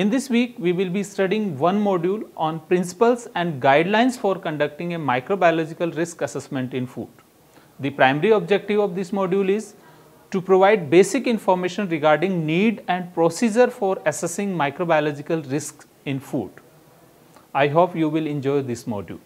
In this week, we will be studying one module on principles and guidelines for conducting a microbiological risk assessment in food. The primary objective of this module is to provide basic information regarding need and procedure for assessing microbiological risk in food. I hope you will enjoy this module.